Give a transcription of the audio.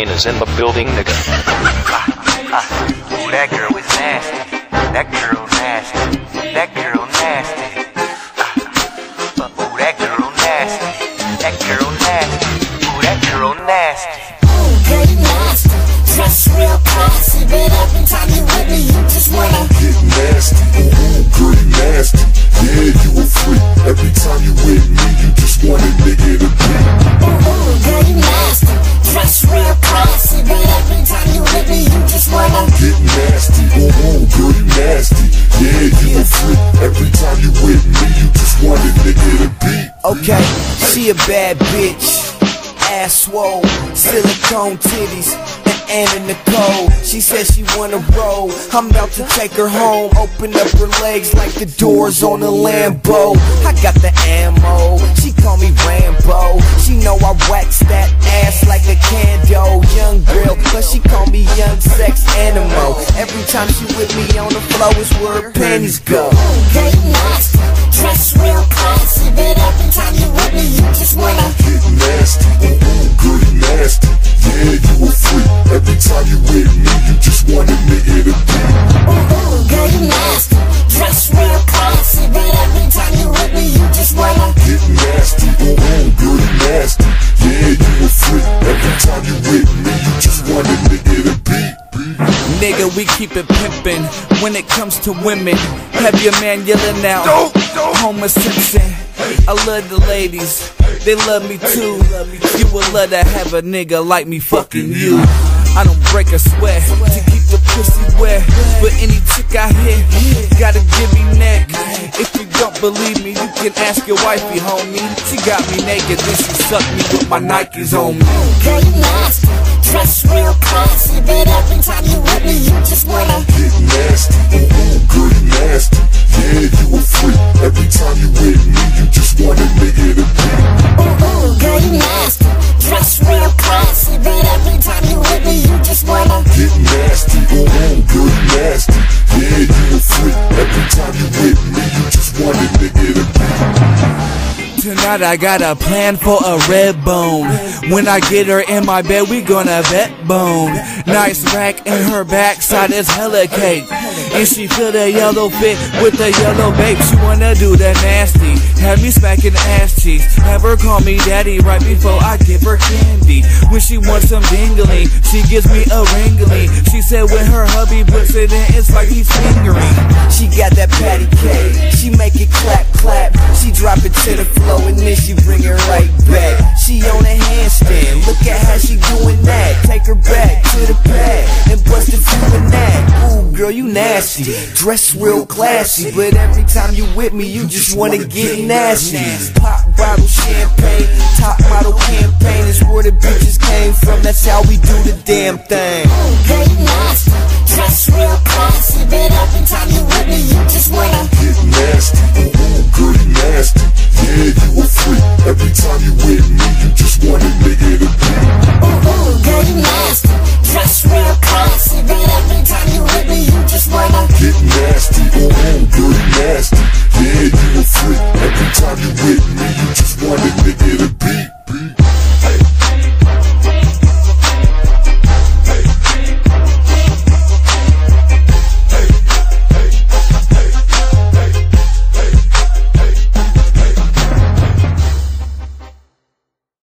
Champagne is in the building, nigga. Ooh, that girl is nasty. That girl nasty. That girl nasty. Ooh, that girl nasty. That girl nasty. Ooh, that girl nasty. Girl, you nasty. Dress real classy, but every time you with me, you just wanna Okay, she a bad bitch. Ass swole, silicone titties. And Anna Nicole, she says she wanna roll. I'm about to take her home. Open up her legs like the doors on a Lambo. I got the ammo. She call me Rambo. She know I wax that ass like a candle. Young girl, but she call me young sex animal. Every time she with me on the floor is where her panties go. You nasty. Dress real classy, but me, you just wanna get nasty. Nigga, we keep it pimpin' when it comes to women. Have your man yelling out, Homer Simpson. I love the ladies, they love me too. You would love to have a nigga like me fucking you. I don't break a sweat to keep the pussy wet. But any chick I hit, gotta give me neck. If you don't believe me, you can ask your wifey, homie. She got me naked, then she sucked me with my Nikes on me. Girl, you nasty. Dress real classy, but every time you with me, you just wanna get nasty. Tonight I got a plan for a red bone. When I get her in my bed, we gonna vet bone. Nice rack in her backside is hella cake. And she feel the yellow fit with the yellow babe. She wanna do the nasty. Have me smacking ass cheeks. Have her call me daddy right before I give her candy. When she wants some dingling, she gives me a ringling. She said when her hubby puts it in, it's like he's fingering. She got that patty cake. She make it clap clap. She drop it to the then she bring it right back. She on a handstand, look at how she doing that. Take her back to the pad and bust a few in that. Ooh, girl, you nasty. Dress real classy, but every time you with me, you just wanna get nasty. Pop bottle champagne, top model campaign is where the bitches came from. That's how we do the damn thing. get nasty. Ooh, girl.